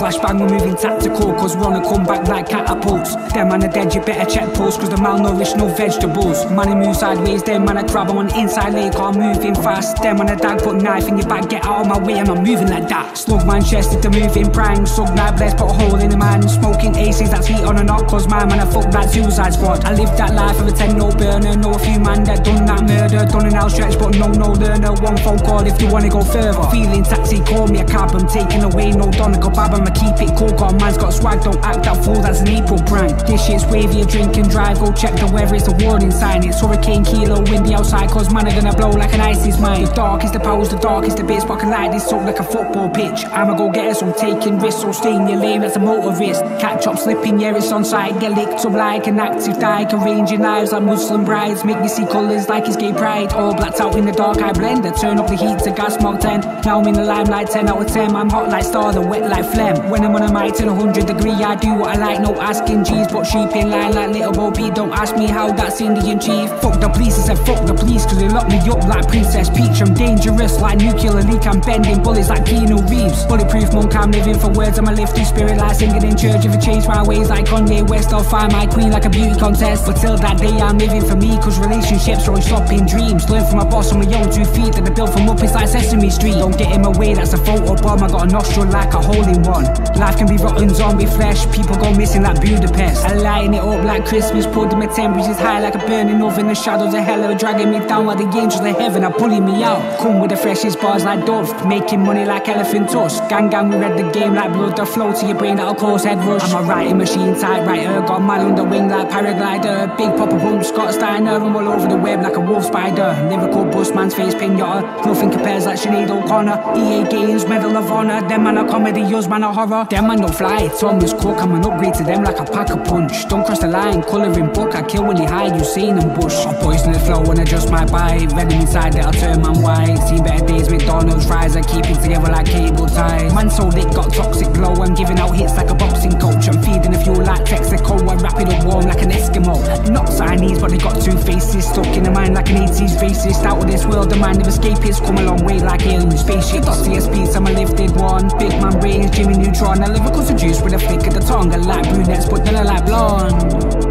Flashbang, we're moving tactical, cause we're on a comeback like catapults. Them man are dead, you better check pulse, cause the malnourished, no vegetables. Money move sideways, them man a crab, I'm on inside leg, I'm moving fast. Them man a dag, put knife in your back, get out of my way, I'm not moving like that. Slug Manchester, the moving prime, sug knife, bless, put a hole in the man. Smoking aces, that's heat on a off, cause my man a fuck that suicide squad. I live that life of a 10 no burner, know a few man that done that murder, done an outstretch, but no, no learner. One phone call if you wanna go further. Feeling taxi, call me a cab, I'm taking away, no doner kebab, I'ma keep it cool, got man's got swag, don't act that fool, that's an April prank. This shit's wavy, a drink and drive, go check the weather, it's a warning sign. It's hurricane kilo, windy outside, cause man are gonna blow like an ice is mine. The darkest the powers, the darkest the bits, but I can light this up like a football pitch. I'ma go get so I'm taking risks, so stay in your lane, that's a motorist. Catch up, slipping, yeah, it's on site, get licked up like an active dyke, arranging knives like Muslim brides, make me see colours like it's gay pride. All blacked out in the dark, I blender, turn up the heat to gas mark 10. Now I'm in the limelight, 10 out of 10, I'm hot like star, the wet like phlegm. When I'm on a mic to 100 degree, I do what I like, no asking G's, but sheep in line like little Bo Peep. Don't ask me how that's Indian chief. Fuck the police, I said fuck the police, cause they lock me up like Princess Peach. I'm dangerous like nuclear leak, I'm bending bullets like Keanu Reeves. Bulletproof monk, I'm living for words, I'm a lifting spirit like singing in church. If I change my ways like Kanye West, I'll find my queen like a beauty contest. But till that day, I'm living for me, cause relationships are always stopping dreams. Learn from my boss on my own two feet that I built from up inside Sesame Street. Don't get in my way, that's a photo bomb. I got a nostril like a hole in one. Life can be rotten zombie flesh, people go missing like Budapest. I lighting it up like Christmas, put my temperatures high like a burning oven. The shadows of hell are dragging me down while the angels of heaven are pulling me out. Come with the freshest bars like Dove, making money like elephant tusk. Gang gang, we read the game like blood that flow to your brain that'll cause head rush. I'm a writing machine, typewriter, got man on the wing like paraglider. Big pop pump, Scott Steiner, I'm all over the web like a wolf spider. Lyrical bust man's face pinata, nothing compares like Sinead O'Connor. EA Games, Medal of Honor, them man a comedy, yours man a horror. Them man don't fly, Thomas Cook, I'm an upgrade to them like a pack of punch. Don't cross the line, colouring book, I kill when he hide, you seen them bush. I poison the flow and adjust my bite, venom inside that i'll turn man white. Seen better days, McDonald's fries, I keep it together like cable ties. Man so lit, got toxic glow, I'm giving out hits like a boxing coach. I'm feeding a few like Texaco, I wrap it up warm like an Eskimo. Not Chinese, but they got two faces, stuck in the mind like an 80s racist. Out of this world, the mind of escapists come a long way like alien spaceships. Got CSPs, I'm a lifted one. Big man brains, Jimmy Neutron. I lyrical seduce with a flick of the tongue. I like brunettes, but then I like blonde.